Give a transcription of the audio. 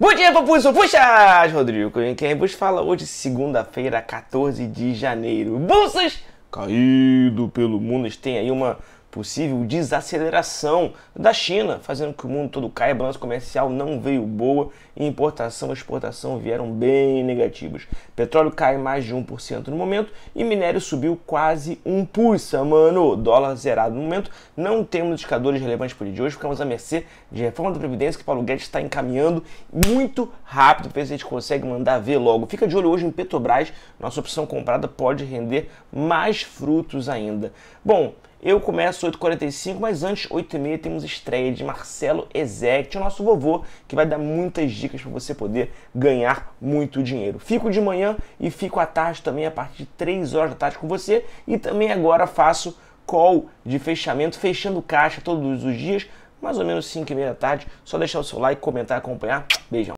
Bom dia, papuço! Puxa, Rodrigo, quem vos fala hoje, segunda-feira, 14 de janeiro. Bolsas caído pelo mundo, têm aí uma possível desaceleração da China, fazendo que o mundo todo caia. A balança comercial não veio boa e importação e exportação vieram bem negativos. Petróleo cai mais de 1% no momento e minério subiu quase 1%, mano. Dólar zerado no momento. Não temos indicadores relevantes dia de hoje, ficamos à mercê de reforma da Previdência que Paulo Guedes está encaminhando muito rápido para ver se a gente consegue mandar ver logo. Fica de olho hoje em Petrobras, nossa opção comprada pode render mais frutos ainda. Bom, eu começo 8h45, mas antes, 8h30, temos estreia de Marcelo Ezek, o nosso vovô, que vai dar muitas dicas para você poder ganhar muito dinheiro. Fico de manhã e fico à tarde também, a partir de 3 horas da tarde com você. E também agora faço call de fechamento, fechando caixa todos os dias, mais ou menos 5 h 30 da tarde. Só deixar o seu like, comentar, acompanhar. Beijão.